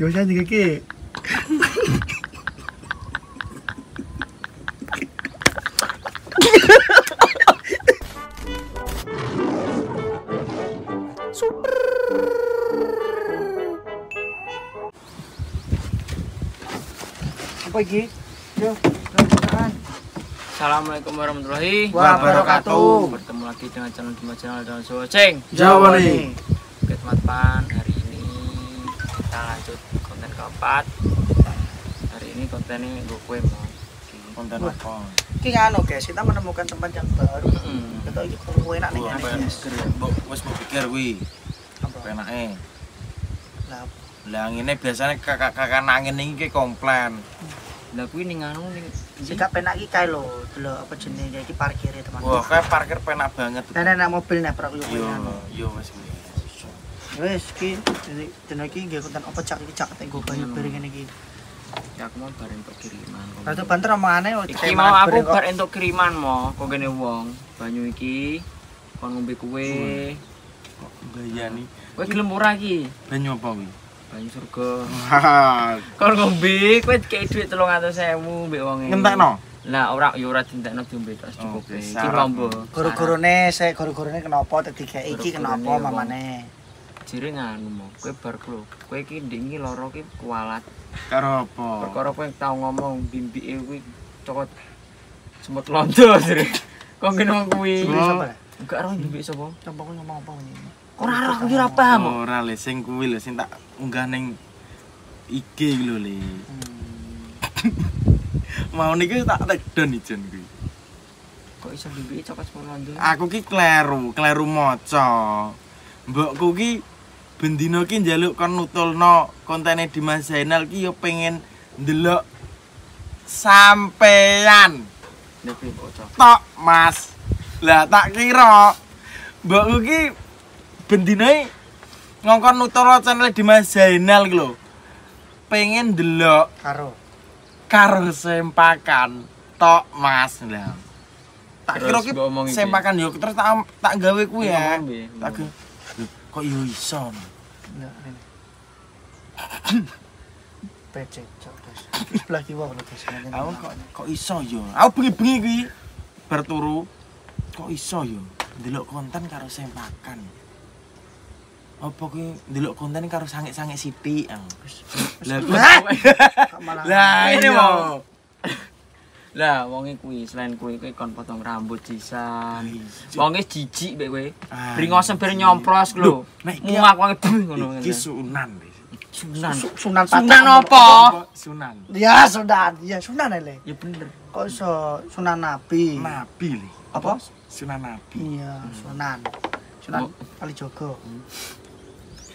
Yo saya juga ki. Apa iki? Yo. Assalamualaikum warahmatullahi Wabarakatuh. Bertemu lagi dengan channel Dimas Channel dan Soceng Jawa nih. Oke teman-teman, keempat Hari ini kontennya gue kue mau konten apa? Ki anu guys, kita menemukan tempat yang baru. Mm-mm. Kita iki perlu enak nih guys. Wis mau pikir kuwi, Apa? penake. Lah, ngene biasanya kakak-kakak nangin iki ki komplain. Lah kuwi ning anu ning sing gak penak iki kae lho, delok apa jenenge iki parkir ya, teman. Wah, kayak parkir penak banget. Dan enak mobil nabrak yo Yo, yo wis kuwi. Wes ki, jadi dene iki nggih konten apa cak iki cak tenggo banyu piring ngene iki. Ya aku mau bar entuk kiriman Ratu banter omongane oh, Iki mau aku bar entuk kiriman mo Kok gini wong Banyu iki Kon ngombe kue Kok bayani? Kue gelem ora iki Banyu apa kuwi? Banyu surga. Kon ngombe kue dikei duit 300.000 mbek wonge Ngentekno? Lah ora yo ora dintekno diombe tok cukup. Iki lombo. Guru-gurune saya guru-gurune kenapa tadi kayak iki kenapa mamane. Jire nganu mo, kowe bar klo. Kowe iki iki lara iki kualat. Karo apa? Perkara kowe tau ngomong bimbike kuwi cokot semut londo jire. Kok ngene wong kuwi. Enggak ora bimbik sapa? Coba aku ngomong apa ini. Ora ora aku ora paham. Ora le sing kuwi lho sing tak unggah ning IG iki lho le. Mau niki tak tekdon ijen kuwi. Kok iso bimbike cokot semut londo? Aku ki kleru, kleru maca. Mbokku ki bendina ki njaluk kon nutulno kontene Dimas Zainal ki yo pengen ndelok sampean tok, Mas. Lah tak kira mbokku ki bendinae ngongkon nutulno channel Dimas Zainal ki lho. Pengen ndelok Karo. karo sempakan tok, Mas. Lah. Tak kira ki sempakan yo terus tak tak gawe kuwi ya. Ngomong piye? Tak kok yo iso. Ya, ini. PC cok guys. Sebelah kiwa kalau guys. Aku kok kok iso yo. Aku bengi-bengi kuwi bar turu. Kok iso yo ndelok konten karo sempakan. Apa kuwi ndelok konten karo sangik-sangik sithik. ah. Lah lah ini mau. Lah wonge kuwi selain kuwi kuwi kon potong rambut sisan. Wonge jijik mbek kowe. Ah. Bringosem ben nyompros lho. Muak wonge buh ngono. Iki sunan. wis. Sunan. Su- Sunan Sunan apa? Sunan. Ya Sunan, ya Sunan ele. Ya bener. Kok iso Sunan Nabi? Nabi le. Apa? Sunan Nabi. Iya, Sunan. Sunan Oh. Kalijogo.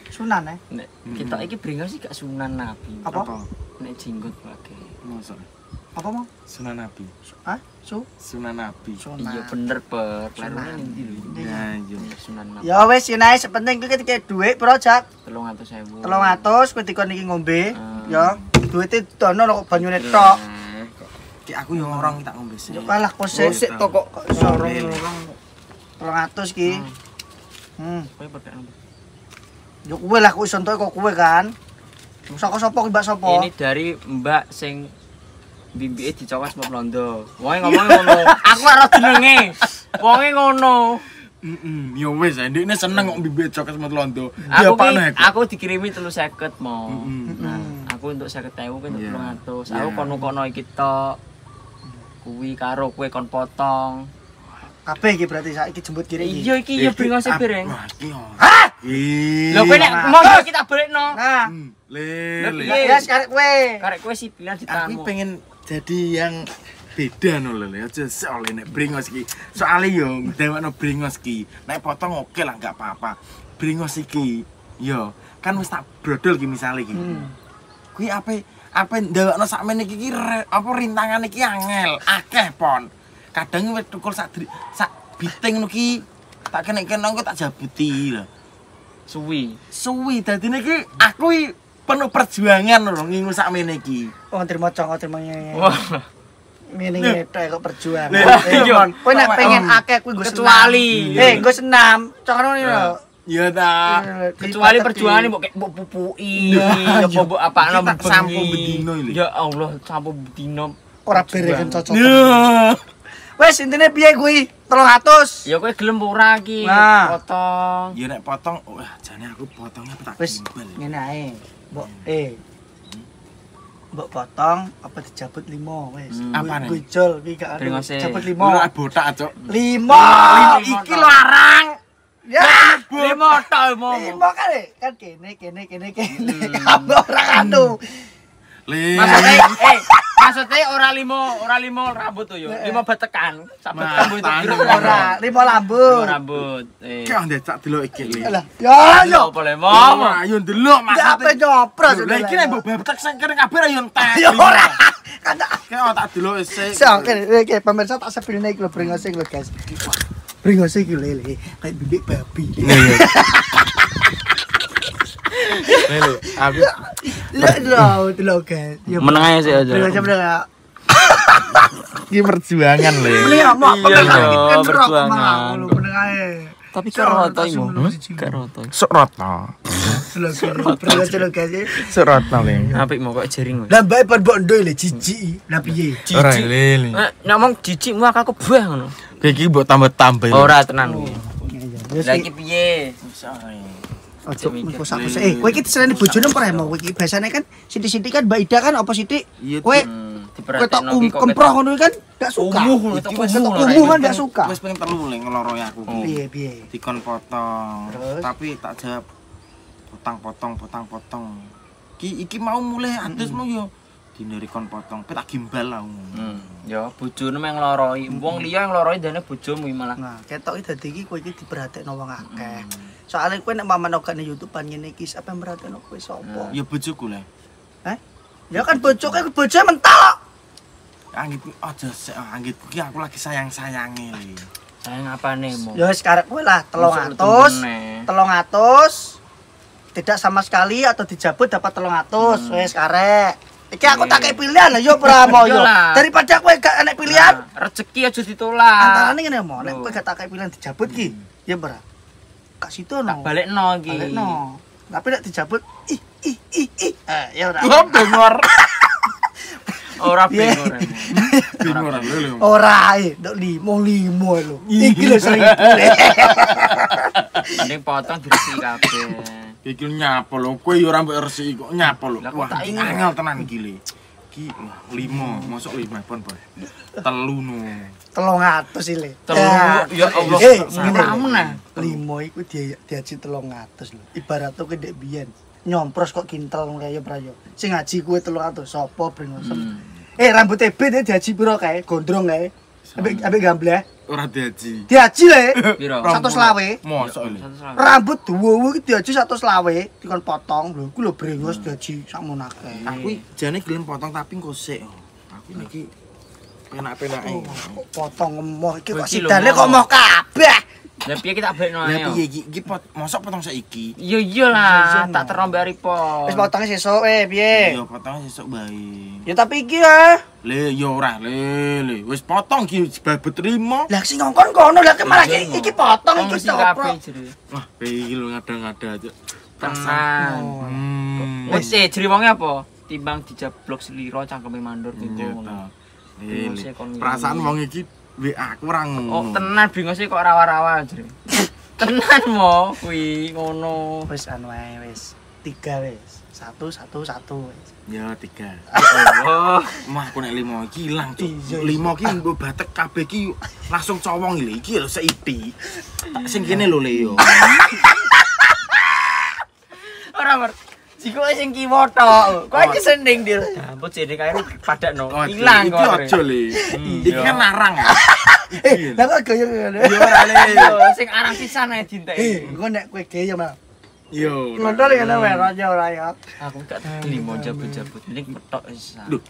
Sunan eh. Nek kita iki bringos iki gak sunan nabi. Apa? Nek jenggot pakai. Masa? Apa mau? Sunan Nabi. Hah? Su? Sunan Nabi. Sunan. Iya bener per. Sunan. lho? Iya. Ya iya. Sunan nabi. Ya wis sinai sepenting kuwi ketika dhuwit piro jak? 300.000. 300 kuwi dikon iki ngombe. Hmm. Ya, duwite dono kok banyune tok. Kok Ki aku yo orang tak ngombe sih. Yo kalah kose. Kosek to kok. Kok iso Orang-orang. 300 ki. Hmm. kowe pakai apa? Yo kuwe lah kuwi sontoke kok kuwe kan. Saka sapa ki Mbak sapa? Ini dari Mbak sing bimbike dicokos mbok londo. Wonge ngomongnya ngono. Aku ora jenenge. Wonge ngono. Heeh, yo wis, ndekne seneng kok bibit cokes met londo. Aku Pak ki aku dikirimi 350 mau. Mm-mm. Nah, aku untuk 50.000 kuwi untuk Iya. 300. Iya. Aku kono-kono iki tok. Kuwi karo kowe kon potong. Kabeh iki berarti saiki jemput kiri iki. Iya iki ya bringose iki yo. Hah? Ih. Lho kowe nek mau yo kita balikno. Nah, Hmm, Le, le. Iya. ya sekarang kowe. Karek kowe sih pilihan Aku ditamu. pengen jadi yang beda no lho, aja soalnya nek bringos iki. Soale yo ndewekno bringos iki. Nek potong oke lah enggak apa-apa. Bringos iki yo kan wis tak brodol iki misale iki. Hmm. Kuwi ape ape ndewekno sakmene iki ki apa rintangan iki angel, akeh pon. Kadang wis tukul sak sak biting ngono ki tak kene-kene engko tak jabuti lho. Suwi. Suwi dadine iki aku iki penuh perjuangan lho ngingu sakmene iki. Oh, terima cong, terima ngene. Wah. Ngene ngene tok kok perjuangan. Eh, iya. Kowe nek pengen Oh. akeh kuwi nggo Kecuali. Eh, nggo senam. Cong ngono lho. Ya ta. Kecuali perjuangan mbok kayak mbok pupui, Nah, apa mbok apakno Iki sampo bedino iki. Ya Allah, sampo bedino. ora bereken cocok. Wes intine piye kuwi? 300. Ya kowe gelem ora iki Nah. potong. Ya nek potong, wah jane aku potongnya apa tak Wes gimbal. ngene ae. Mbok eh Mbok potong apa dijabut limo wes. Hmm. Apane? Kuwi jol iki gak anu. Bringose. Jabut Lima limo. botak, Cok. Limo. Limo, Iki limo. larang. Ya. Limo tok mau. Limo kan kan kene kene kene kene. Hmm. Kamu ora anu. Le. Maksudnya, eh, maksudnya ora limo, ora limo rambut tuh yo. Limo batekan. Sabet Mas, rambut itu Ora, limo lambung. Limo rambut. Eh. Ki ndek tak delok iki le. Alah, ya yo. Apa lemo? Ayo delok Mas. Ya apa nyopros. Lah iki nek mbok babetek sing kene kabeh ra yo entek. Ya ora. Kan tak delok isik. Sok, oke, pemirsa tak sepilne iki lho bringose iki lho, guys. Bringose iki lele, kayak bibik babi. Lele, aku Lho, lho, lho. Ya, Meneng aja sih aja. Iki perjuangan le. Meneng ya, mau Iya, lho, kan serok perjuangan. mau lho meneng ae. Tapi imu. sebelum siji. Karoto. Sok. Lho, lho, guys. Sok le. Apik mau kok jering. Lah bae pan mbok ndoy le jijik. Lah piye? Ora ngomong jijik mu aku buah ngono. Iki mbok tambah-tambah. Ora tenan kuwi. Wis Lah iki piye? Ojo mengkosak-kosak. Eh, kowe iki diserani bojone apa remo? Kowe iki biasane kan sithik-sithik kan Mbak Ida kan apa sithik? Iya, Kowe kowe tok kemproh ngono kan gak suka. Umuh, tok umuh, kan gak suka. Wis pengen telu le ngeloroi aku. Oh. Piye piye? Dikon potong. Tapi tak jawab potong-potong potong-potong. Ki iki mau mulai adus mau yo dineri kon potong, pe tak gimbal lah. Hmm, ya bojone meng ngloroi. Wong liya yang ngloroi dene bojomu malah. Nah, ketok iki dadi iki kowe iki diperhatekno wong akeh. Soale kowe nek mamane gak ning YouTube ngene iki siapa yang merhatekno kowe sapa? Ya bojoku le. Hah? Ya kan bojoke bojoke mentok. Anggit aja sik anggit ki aku lagi sayang-sayange le. Sayang apane mo? Ya wis karek kowe lah Masuk 300. tembene. 300 tidak sama sekali atau dijabut dapat 300 wes karek iki aku tak kayak pilihan lah yo Pramo yo daripada kowe gak enek pilihan Nah, rezeki aja ditolak. antarane ngene mo nek Loh. kowe gak tak kayak pilihan dijabut ki ya bra kak situ no Tak balekno iki. balik no tapi nek dijabut ih ih ih ih eh ya ora Gua bengor. Ora. Bengor ora ae ndok limo limo lho iki lho seribu le Mending potong diresi kabeh. Iki nyapo lho, kowe ora mbok resiki kok nyapo lho. Wah, tak iki ingat. angel tenan iki le. Iki wah, limo, mosok lima pon pon. Telu no. 300 sih le Telu, ya. Allah. eh Sama ngene meneh. limo iku dia diaji 300 lho. Ibarat tuh gede biyen nyompros kok kintel kaya prayo sing ngaji kuwe 300 sapa bringosem Hmm. eh rambut tebet ya diaji piro kae? Gondrong kae. Ambek ambek gambleh Ora diaji. diaji le Piro? Satu selawe. Mosok le. Rambut duwu iki diaji 100 selawe dikon potong lho iku lho brengos diaji sakmono akeh Aku jane gelem potong tapi engko sik. Aku iki penak-penake. Kok potong emoh iki kok sidane kok Mo. emoh kabeh Lah piye kita balekno Lah ae? piye iki? Iki pot mosok potong saiki. Iya Iya, iya lah, iya, tak Mo. terombe aripon. wis potongnya sesuk eh piye Iya, potong sesuk bae. ya tapi iki ya Le yo ora le le. Wis potong iki babet trimo. Lah sing ngongkon kono lah malah Iya, iki, potong iki jere. Wah, iki lho ngada-ngada aja. Tenan. Hmm. Wis eh jere wonge apa? Timbang dijablok seliro cangkeme Iya, gitu. ta. Bingung Perasaan wong iki WA aku ora Oh, ngono. tenan bingung sih kok rawa-rawa jere. tenan mo kuwi ngono. Wis anu ae wis. Tiga wis. Satu satu satu wis. Ya tiga. Allah. Mah aku nek limo iki ilang, Cuk. Iya, iya. Limo iki mbok batek kabeh iki langsung cowong iki. Iki lho seiti. Sing kene lho le yo. Ora mer. Jiko sing kiwa tok. Kok iki sending dir. Ampun jene kae padakno. Oh, Ilang iki kok. aja le. Iki iya. kan larang. Eh, lah kok gaya ngene. Yo ora le. Yo sing arang pisan ae dintek. Eh, engko nek kowe gaya mah. Yo. Ngono ngene wae aja ora ya. Aku gak gelimo jabut-jabut. Mending petok wis. Duh.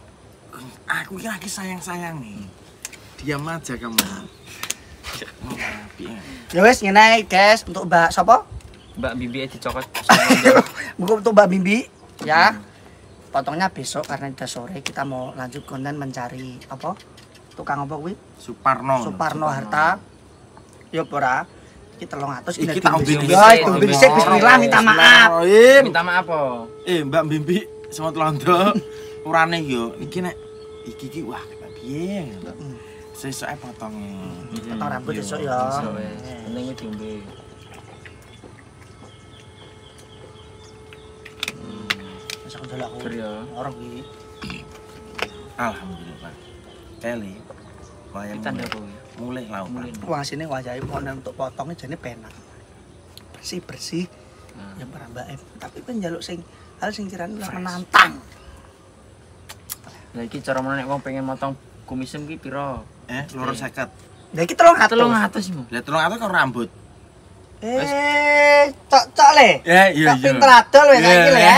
Aku iki lagi sayang-sayang nih. Diam aja kamu. Oh? Ya wis ngene guys, untuk Mbak sapa? Mbak Bibi dicokot. Buku untuk Mbak Bimbi ya. Potongnya besok karena udah sore kita mau lanjut konten mencari apa? Tukang apa kuwi? Suparno. Suparno Harta. Yo ora. Iki 300 Iki tak. Ya, ombe dhisik bismillah minta maaf. Minta maaf apa? Eh, Mbak Bimbi semut londo. Urane yo iki nek iki iki wah piye. Sesoke potonge. Potong rambut esuk ya. Penting diombe. Aku njaluk aku. Ya. Orang iki. Alhamdulillah, Pak. Kali. Wayang apa? kuwi? Mulai lau, Pak. Wah sini wajahe mau untuk potongnya jane penak. Bersih bersih. Nah. Ya para Mbak F. Tapi kan njaluk sing hal sing kirane lah menantang. Lah iki cara mana nek wong pengen motong kumisem ki piro? Eh, loro seket. Ya iki 300. 300 mu. Lah tolong aku kok rambut. Eh, cok cok le. Ya, iya, iya. pinter adol wes saiki le ya.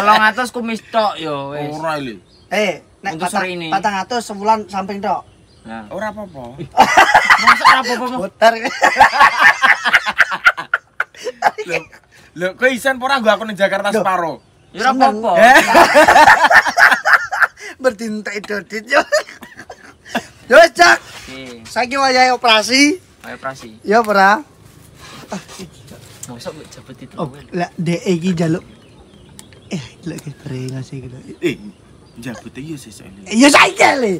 300 kumis tok yo wis. Ora iki. Eh, nek Untuk patang patang atus sebulan samping tok. Nah. Ora apa-apa. Masa ora apa-apa Mas? Putar. Lho, kowe isan ora nggo aku ning Jakarta separo. Ya ora apa-apa. Eh, Berdintek dodit yo. Yo wis, Cak. Saiki wayahe operasi. ayo operasi. Ya ora? Mosok itu. Oh, lah dek iki jaluk. Eh, lek ki kering asih gitu. eh, jabut iki sesuk iki. Ya saiki le.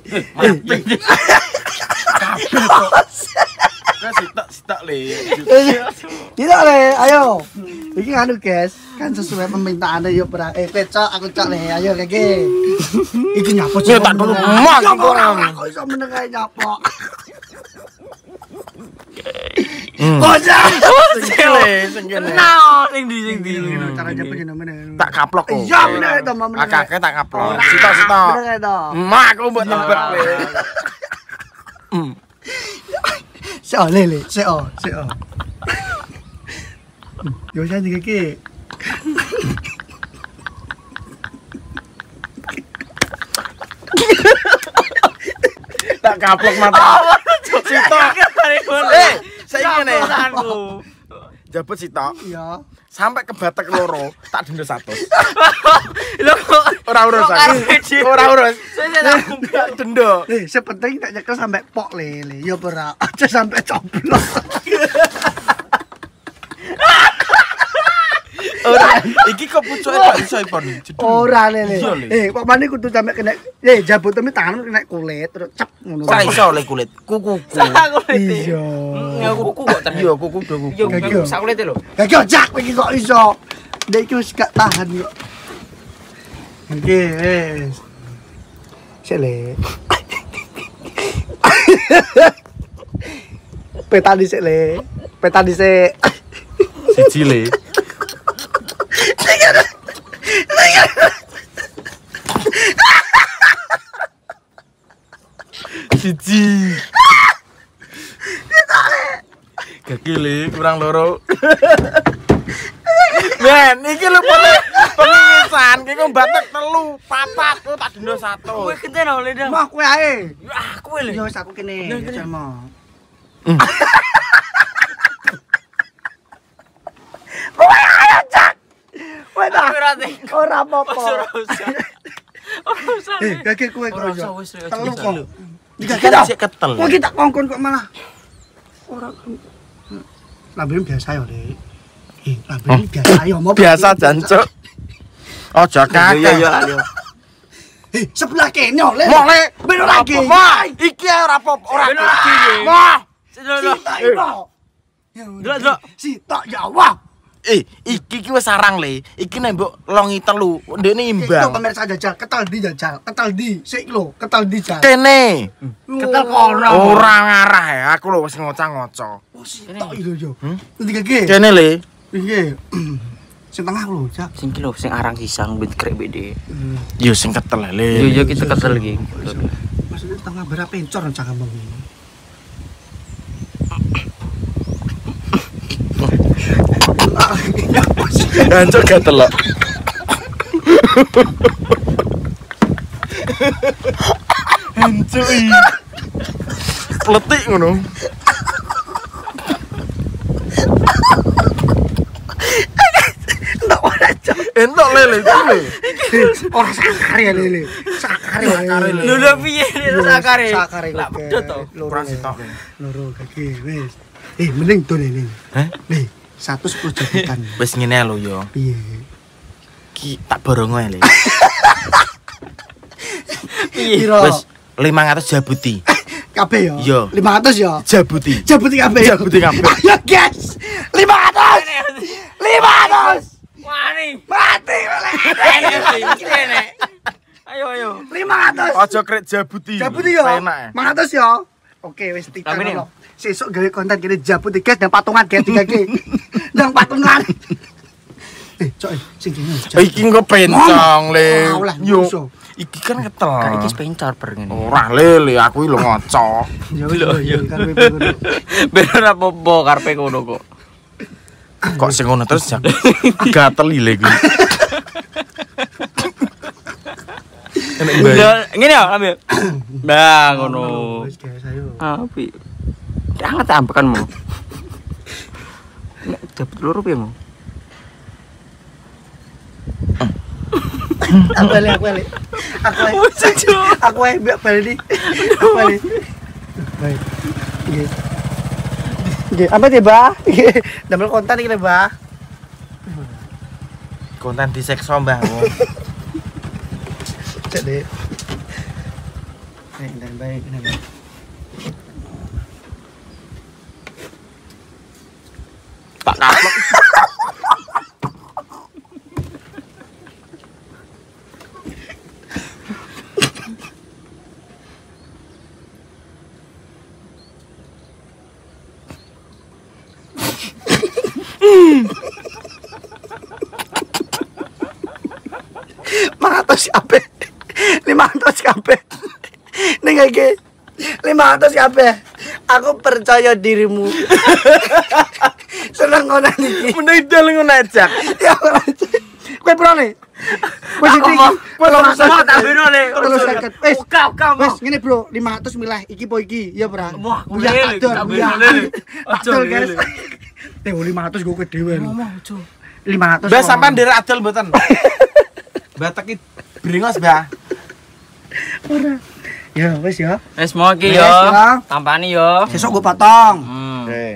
Kok sitok le. Tidak le, ayo. Iki anu guys, kan sesuai permintaan yo ora. Eh, pecok aku cok le, ayo keke. Iki nyapo Ya, tak dulu, emak, Nyapo iki orang. ora, Kok iso meneng ae nyapo. Bocah. Sengkele, sengkele. Nah, sing di sing di. Cara nyapo jeneng meneh. Tak kaplok kok. Iya, bener Mbak, bener. Akake tak kaplok. Sitok sitok. Bener to. Emak aku mbok tebak le. Hmm. Seo le le, seo, seo. Yo saya juga ki. Tak kaplok mata. Sitok. Eh, saiki ngene. Aku. Jabut sitok Iya. sampai ke batek loro tak denda 100. Lho kok Ora urus Kok aku. karepe dhewe? Ora urus. saya denda. Le, sepenting tak nyekel sampai pok le, le. Yo ora, aja sampai coblok. Ora, iki kok pucuke gak iso ipon. Ora le le. Iya. Eh, kok mani kudu sampai kena eh jabut temi tangan kena kulit terus cep ngono. Ora iso le kulit. Kukuku. aku Iya. Ya kuku kok tadi. Iya, kuku do kuku. Yo, Iya. sak kulit lho. Gak ojak iki kok iso. Dek iki wis gak tahan kok. Oke, wes. Sele. Peta di le. Peta di se. Siji le. Siji. Kaki le kurang loro. Men, iki lho pole pengisan, iki kok batek telu, papat, kok tak denda satu. Kowe kenten oleh dah. Mah kowe ae. Ah, kowe lho. Ya wis aku kene. Kene. Sama. Kowe ae cak. Kowe dah. Kowe ora tega. Ora apa-apa. Ora usah. Ora usah. Eh, kaki kowe Ora kok. usah wis. wis, Telu wis, kok. lho. Tiga Kan kita. sik ketel. Kok kita kongkon kok malah. Ora. Lambene biasa ya, Dek. Eh, lambene biasa ya, mau Biasa jancuk. Ojo kakek. Iya, iya, ayo. Eh, sebelah kene le. Mau le. Bener lagi. Mah, iki ora apa ora. Bener lagi, ye. Mah. Lho, lho. Sitok iku. Ya Delok, delok. Sitok ya wah. Eh, iki ki wis sarang le. Iki nek mbok longi telu, ndekne imbang. pemirsa jajal, ketal di jajal, ketal di, sik lho, ketal di jajal. Kene. Ketal kono. Ora ngarah ya, aku lho wis ngoca-ngoca. Oh, sitok itu yo. Hmm? Tiga G. Kene le. Iki. Sing tengah lho, Cak. Sing ki lho sing arang sisang ben krek bede. Yo sing ketel le. Yo yo kita ketel iki. Maksudnya tengah berapa pencor cak ngomong ini. Hancur gatel lo. Hancur i. Letik ngono. Entok lele iki le. Ora sakare ya lele. Sakare Sakare, Le. Lho lho piye sakare? Sakare Lah kok. pedot to. Loro Ora sitok le. Loro kaki wis. Eh, mending tuh nih. Hah? Nih, satu sepuluh jabutan. Wis ngene lho yo. Piye? Ki tak borong ae le. Piro? Wis 500 jabuti. Kabeh yo. Iya. 500 yo. Jabuti. Jabuti kabeh. yo. Jabuti kabeh. Ayo, guys. 500. 500. Wani. Mati boleh. Ayo ayo. 500. Aja krek jabuti. Jabuti yo. Penak. 500 yo. Oke, wis tiga. Sesuk gawe konten kene jabuti guys dan patungan guys 3G. Dan patungan. Eh, cok, eh, sing kene. Eh, Iki engko pencong le. Ora, ora, Yo. Iki kan ketel. Kak iki spencar ber ngene. Ora lele aku iki lho ngoco. Ya wis yo kan kowe ngono. Bener apa-apa karepe ngono kok. Kok sing ngono terus jak gatel ile kuwi. Enak ngene ya, ambil. Nah, ngono. Wis guys, ayo. Api. Jangan tambakan mau. Nek dapat loro piye mau? Aku balik, aku balik. Aku balik. Aku balik, biar balik nih. Aku balik. Baik. Oke. Oke, apa sih, Bah? Damel konten iki, Bah. Konten di sekso mbahmu. Cek deh. Baik, dan baik, dan baik. Tak kaplok. Mangatos kabeh. 500 kabeh. Ning iki 500 kabeh. Aku percaya dirimu. Seneng ngono iki. Mending dal ngono aja. Ya ora. Kowe piro nih? Wis iki. Kowe langsung Sama tak beno le. Terus seket. Wis. Kau kau Wis ngene bro, 500 milah iki po iki, ya bro. Wah, takdol, tak beno. Takdol, Aja, guys. lele. Eh, 500 gue kowe dhewe. Ngomong, Cuk. 500. Mbah sampean ndir adol mboten? Mbah teki bringos, Mbah. ora. Ya wis ya. Wis mau iki ya. Tampani yo. Sesuk gue potong. Hmm.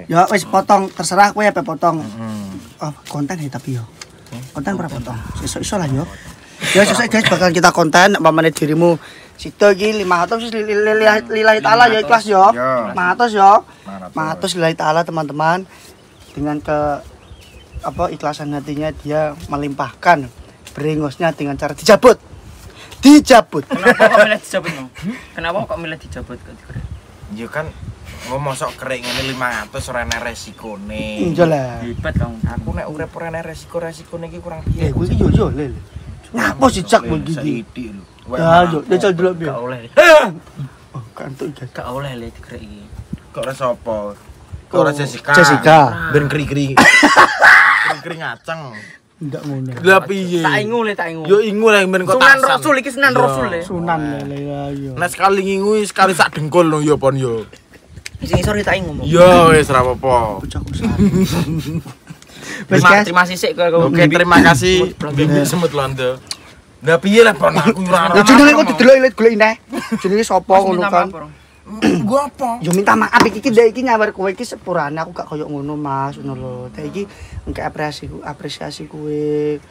Ya wis potong, terserah kowe apa potong. Hmm. Oh, konten ya tapi yo. Konten berapa potong? Sesuk iso lah yo. Ya sesuk guys bakal kita konten pamane dirimu Situ iki 500 wis li- li- li- lillahi taala ya ikhlas yo. Ya. 500 yo. 500. 500 lillahi taala teman-teman dengan ke apa ikhlasan hatinya dia melimpahkan brengosnya dengan cara dijabut. Dijabut. Kenapa kok milih dijabut? Kenapa kok milih dijabut kok dikira? Ya kan gua mosok kerek ngene 500 ora ana resikone. Iya lah. Hebat kamu. Aku nek urip ora ana resiko-resikone iki kurang Eh, piye. gue iki yo yo lele. Ngapa sih cak gue gigi? Sithik lho. Ya, yo, jajal dulu Gak biar. oleh. Oh, kantuk guys. Gak oleh le dikira iki. Kok ora sapa? Kok ora Jessica? Jessica. Ben kri-kri. Kri-kri ngaceng. Enggak ngono. Lah piye? Tak ingu le, tak ingu. Yo ingu lah ben kok Sunan. Rasul iki Sunan Iya. Rasul le. Sunan lele ya yo. Nek sekali ngingu sekali sak dengkul lho yo pon yo. Sing isor tak ingu mau. Yo wis ora apa-apa. Terima terima kok. Oke, terima kasih Bibi Semut Londo. Lah piye lah pon aku ora Ya jenenge kok didelok lihat golek neh. Jenenge sapa ngono kan? Gua apa? Yo minta maaf iki ndek iki nyawar kowe iki sepurane aku gak koyo ngono Mas ngono lho. Dek iki engke apresiasi apresiasi kowe.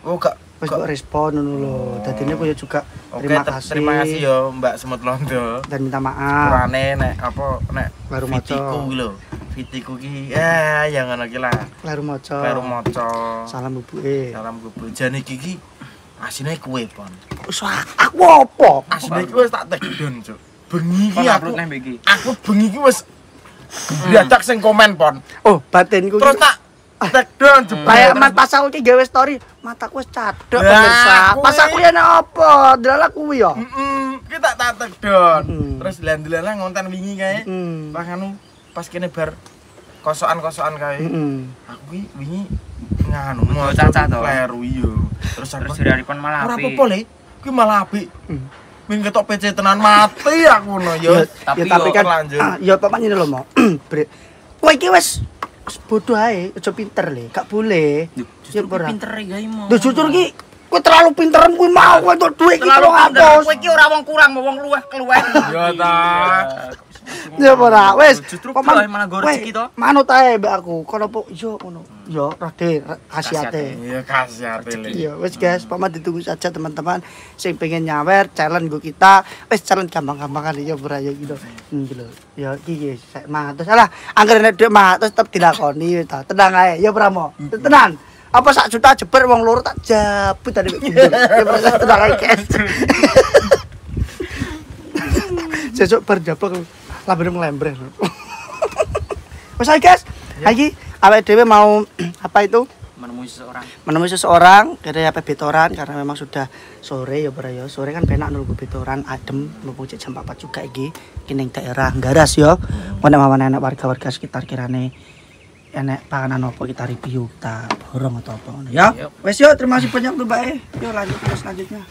Oh gak Wis kok respon ngono lho. Dadine kowe juga Oke, terima ter- kasih. terima kasih yo Mbak Semut Londo. Dan minta maaf. Kurane nek apa nek Baru maca. fitiku lho. Fitiku ki eh ya ngono ki lah. Laru maca. Baru maca. Salam bubuke. Salam gobo. Jane iki ki asine kuwe pon. Wis aku apa? Asine iki wis tak tekdon, Cuk. Bengi Kon ki aku iki. aku bengi ki wis diajak sing komen pon. Oh, batinku Terus tak tekdon jebret. kayak mat pas aku gawe story, mataku wis cadok Lah, pemirsa. Pas aku ya apa? Delala kuwi ya. Heeh, ki tak tak tekdon. Mm. Terus dilan-dilan ngonten wingi kae. Hmm. Pas anu pas kene bar kosokan-kosokan kae. Aku ki wingi nganu mau caca to. Kleru iya. Terus aku Terus dari kon malah ora apik. apa-apa le. Kuwi malah apik. Hmm. Min ketok PC tenan mati aku no Ya, yo. tapi, tapi ya, tapi yo kan lanjut. ah, ya papak ini lho mau. Kowe iki wis bodoh ae, aja pinter le, gak boleh. Justru Ya, pinter gawe mau. Duh jujur ki kowe terlalu pinteran kuwi mau kowe entuk duit iki terlalu pinter. 300. Kowe iki ora wong kurang, mau wong luweh keluwen. Ya ta. Ya ora, wis. Justru malah weh, gitu. Manut ae mbak aku. Kono po yo ngono. Yo rade khasiate. Iya le. Iya, wis guys, paman ditunggu saja teman-teman sing pengen nyawer challenge gue kita. Wis challenge gampang-gampang kan ya bro ya gitu. Hmm, gitu. Ya iki iki sek mangatus. Alah, angger nek dhuwit mangatus tetep dilakoni ta. Tenang ae, ya Pramo. Tenan. Apa sak juta jeber wong loro tak jabut tadi. Ya Bro, tenang ae guys. Sesuk berjabak lambene ngelembreh. Wes ae guys. Lagi awake dhewe mau apa itu? Menemui seseorang. menemui seseorang kira apa betoran? Karena memang sudah sore ya bro ya. Sore kan penak nunggu betoran adem cek jam 4 juga iki kini daerah Garas ya. Mana mama enak warga-warga sekitar kirane enek panganan apa kita review kita borong atau apa ya. Wes yuk terima kasih banyak tuh eh yuk lanjut selanjutnya